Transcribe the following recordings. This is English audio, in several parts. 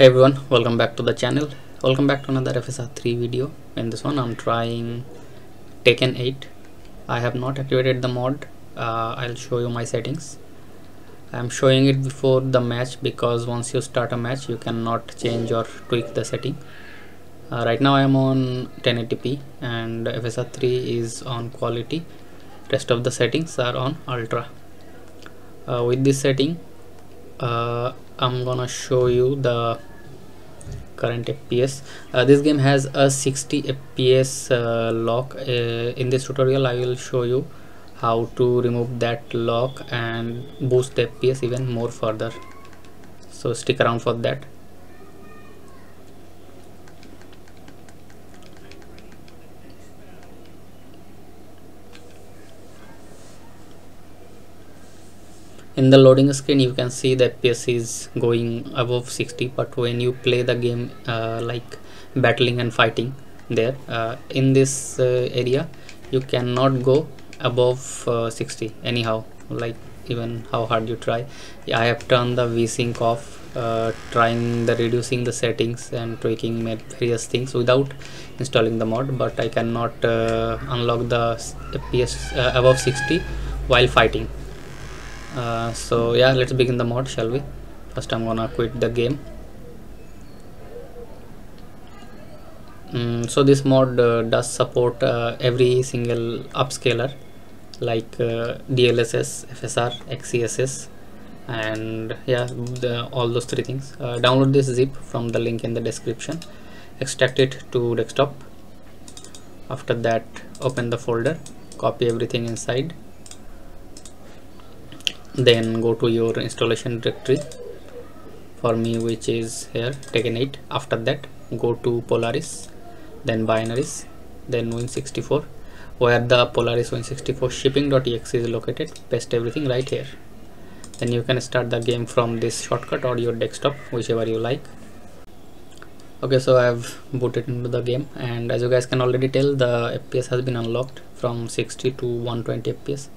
hey everyone welcome back to the channel. Welcome back to another FSR 3 video. In this one I'm trying Tekken 8 I have not activated the mod. Uh, I'll show you my settings. I'm showing it before the match because once you start a match you cannot change or tweak the setting. Uh, right now I am on 1080p and FSR 3 is on quality. Rest of the settings are on ultra. Uh, with this setting uh, I'm gonna show you the current fps uh, this game has a 60 fps uh, lock. Uh, in this tutorial i will show you how to remove that lock and boost the fps even more further. So stick around for that in the loading screen you can see the fps is going above 60 but when you play the game uh, like battling and fighting there uh, in this uh, area you cannot go above uh, 60 anyhow like even how hard you try. I have turned the vsync off uh, trying the reducing the settings and tweaking various things without installing the mod but i cannot uh, unlock the fps above 60 while fighting uh, so yeah let's begin the mod shall we? First i'm gonna quit the game. Mm, so this mod uh, does support uh, every single upscaler like uh, dlss fsr xess and yeah the, all those three things. Uh, download this zip from the link in the description. Extract it to desktop. After that open the folder. Copy everything inside then go to your installation directory for me which is here Tekken 8 after that go to polaris then binaries then win64 where the polaris win64 shipping.exe is located paste everything right here. Then you can start the game from this shortcut or your desktop whichever you like. Okay so i have booted into the game and as you guys can already tell the fps has been unlocked from 60 to 120 fps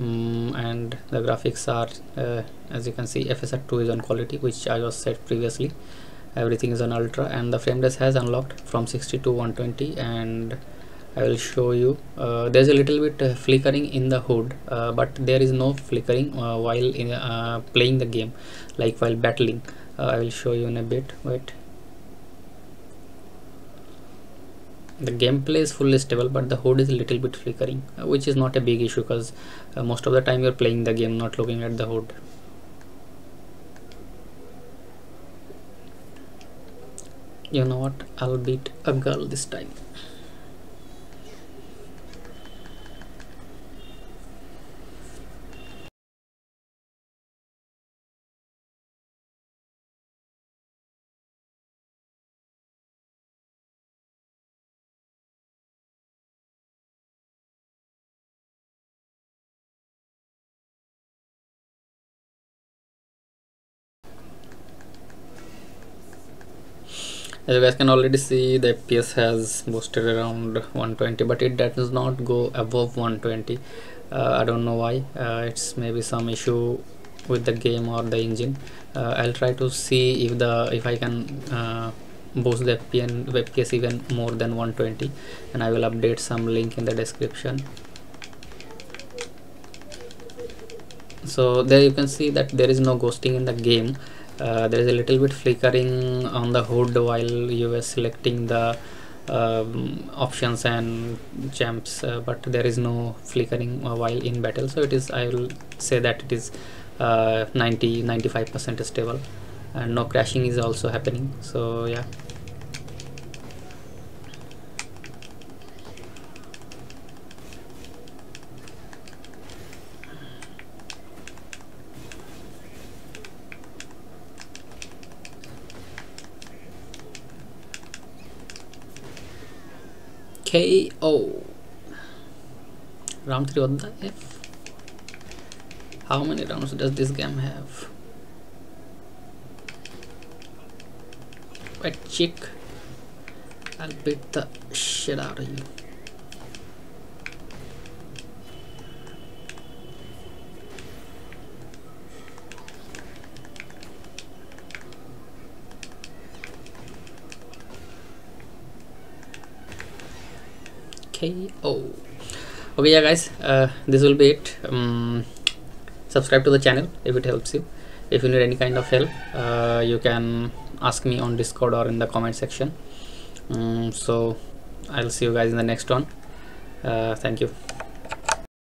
um, and the graphics are uh, as you can see FSR 2 is on quality which I was said previously. Everything is on ultra and the frame rate has unlocked from 60 to 120 and I will show you uh, there's a little bit uh, flickering in the HUD uh, but there is no flickering uh, while in, uh, playing the game like while battling. I will show you in a bit wait the gameplay is fully stable but the HUD is a little bit flickering uh, which is not a big issue because uh, most of the time you're playing the game not looking at the HUD you know what? I'll beat a girl this time as you guys can already see the fps has boosted around 120 but it does not go above 120 uh, i don't know why. Uh, it's maybe some issue with the game or the engine. Uh, i'll try to see if the if i can uh, boost the FPN, fps even more than 120 and i will update some link in the description. So there you can see that there is no ghosting in the game uh, there is a little bit flickering on the HUD while you were selecting the um, options and champs uh, but there is no flickering uh, while in battle. So it is I will say that it is uh, 90 95 percent stable and no crashing is also happening. So yeah KO. Round 3 what the F? How many rounds does this game have? Wet chick. I'll beat the shit out of you. Okay oh okay yeah guys uh, this will be it. Um, subscribe to the channel if it helps you. If you need any kind of help uh, you can ask me on discord or in the comment section. Um, so i'll see you guys in the next one. Uh, thank you